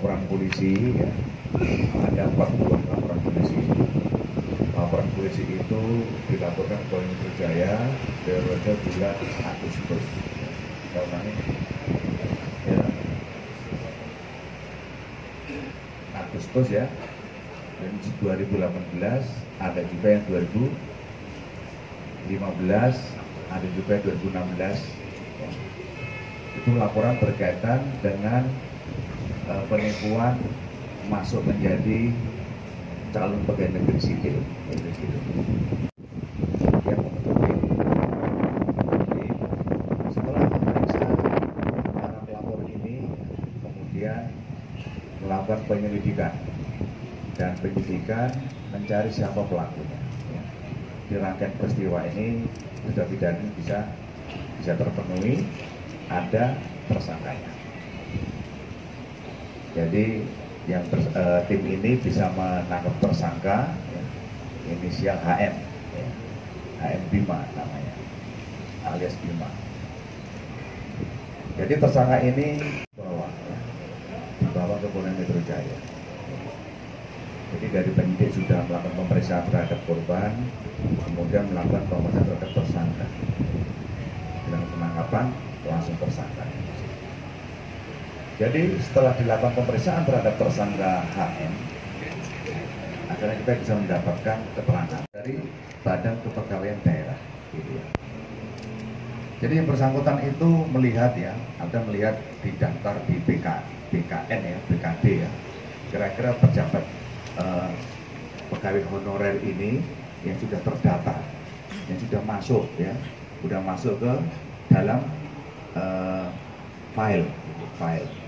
laporan polisi ya. ada 42 laporan polisi. Laporan polisi itu dilaporkan ke Metro Jaya periode bulan Agustus. Tahun ini ya. Agustus ya. Dan 2018 ada juga yang 2015 ada juga 2016 itu laporan berkaitan dengan penipuan masuk menjadi calon pegawai negeri sipil. Setelah memeriksa para pelapor ini, kemudian melakukan penyelidikan dan penyidikan mencari siapa pelakunya. Ya. Di rangkaian peristiwa ini sudah pidana bisa bisa terpenuhi ada tersangkanya. Jadi yang uh, tim ini bisa menangkap tersangka ya, inisial HM, ya, HM Bima namanya, alias Bima. Jadi tersangka ini bawa, ya, dibawa ke Polda Metro Jaya. Jadi dari penyidik sudah melakukan pemeriksaan terhadap korban, kemudian melakukan pemeriksaan terhadap tersangka. Dengan penangkapan langsung tersangka. Jadi setelah dilakukan pemeriksaan terhadap tersangka HM, akhirnya kita bisa mendapatkan keterangan dari Badan Kepegawaian Daerah. Gitu ya. Jadi yang bersangkutan itu melihat ya, ada melihat di daftar di BK, BKN ya, BKD ya, kira-kira pejabat eh, pegawai honorer ini yang sudah terdata, yang sudah masuk ya, sudah masuk ke dalam uh, file, gitu, file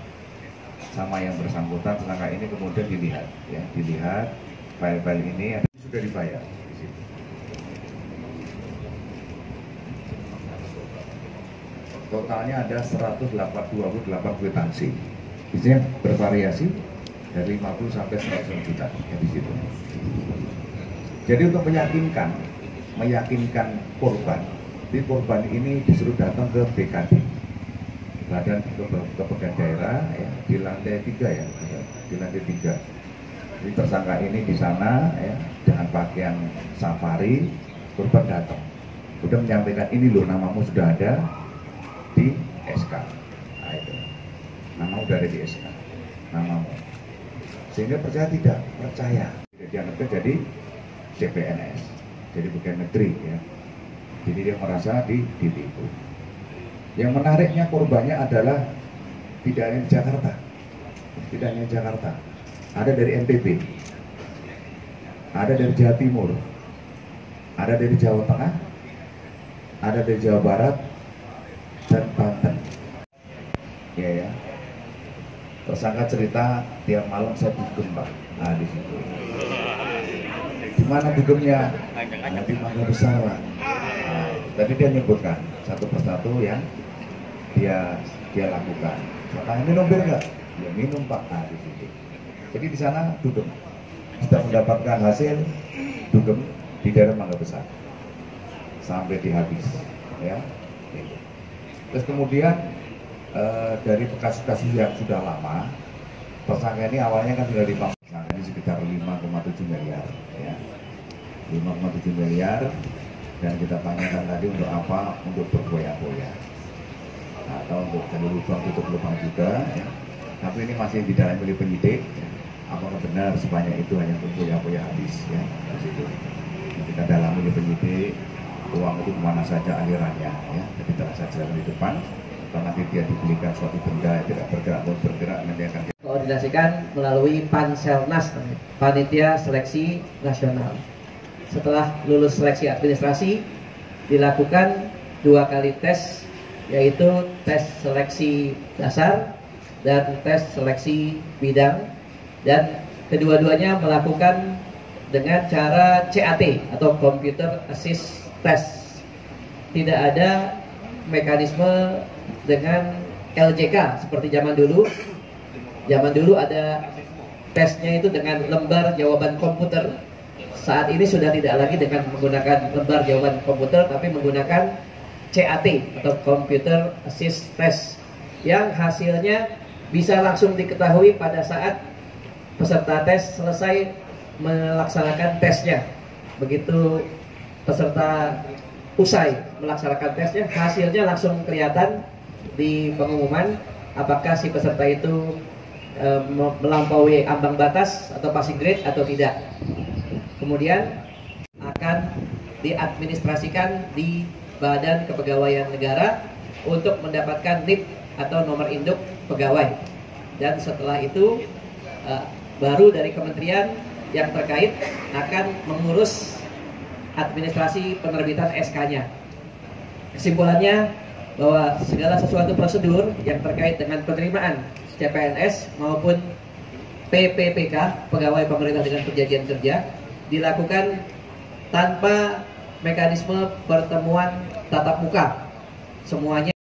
sama yang bersangkutan tersangka ini kemudian dilihat, ya, dilihat file-file ini ada, sudah dibayar. Totalnya ada 128 kwitansi. Isinya bervariasi dari 50 sampai 100 juta ya, di situ. Jadi untuk meyakinkan, meyakinkan korban, di korban ini disuruh datang ke BKD, Badan Kepegawaian Daerah, ya, di lantai tiga ya, di lantai tiga. Jadi tersangka ini di sana ya, dengan pakaian safari, korban datang. Sudah menyampaikan ini loh namamu sudah ada di SK. Nah, itu. Nama sudah ada di SK. Namamu. Sehingga percaya tidak? Percaya. Jadi dianggap jadi CPNS. Jadi bukan negeri ya. Jadi dia merasa di ditipu. Yang menariknya korbannya adalah tidak hanya di Jakarta. Tidak hanya di Jakarta. Ada dari NTB. Ada dari Jawa Timur. Ada dari Jawa Tengah. Ada dari Jawa Barat dan Banten. Ya ya. Tersangka cerita tiap malam saya dugem pak. Nah di situ. Di mana dugemnya? Mangga Besar pak. Nah, tadi dia menyebutkan satu persatu yang dia dia lakukan. Saya minum bir nggak? Ya minum pak. Nah di situ. Jadi di sana dugem. Kita mendapatkan hasil dugem di daerah Mangga Besar sampai di habis ya gitu. terus kemudian eh, dari kasus-kasus yang sudah lama tersangka ini awalnya kan sudah dipasang ini sekitar 5,7 miliar ya 5,7 miliar dan kita tanyakan tadi untuk apa untuk berboya-boya atau untuk jalur lubang tutup lubang juga ya. tapi ini masih di dalam milik penyidik ya. apakah benar sebanyak itu hanya untuk boya-boya habis ya di situ kita dalami di penyidik uang itu ke mana saja alirannya ya jadi tidak saja di depan kalau nanti dia dibelikan suatu benda yang tidak bergerak atau bergerak nanti akan koordinasikan melalui Panselnas Panitia Seleksi Nasional setelah lulus seleksi administrasi dilakukan dua kali tes yaitu tes seleksi dasar dan tes seleksi bidang dan kedua-duanya melakukan dengan cara CAT atau Computer Assist Test. Tidak ada mekanisme dengan LJK seperti zaman dulu. Zaman dulu ada tesnya itu dengan lembar jawaban komputer. Saat ini sudah tidak lagi dengan menggunakan lembar jawaban komputer tapi menggunakan CAT atau Computer Assist Test yang hasilnya bisa langsung diketahui pada saat peserta tes selesai melaksanakan tesnya. Begitu peserta usai melaksanakan tesnya, hasilnya langsung kelihatan di pengumuman apakah si peserta itu e, melampaui ambang batas atau passing grade atau tidak. Kemudian akan diadministrasikan di Badan Kepegawaian Negara untuk mendapatkan NIP atau nomor induk pegawai. Dan setelah itu e, baru dari kementerian yang terkait akan mengurus administrasi penerbitan SK-nya. Kesimpulannya bahwa segala sesuatu prosedur yang terkait dengan penerimaan CPNS maupun PPPK pegawai pemerintah dengan perjanjian kerja dilakukan tanpa mekanisme pertemuan tatap muka. Semuanya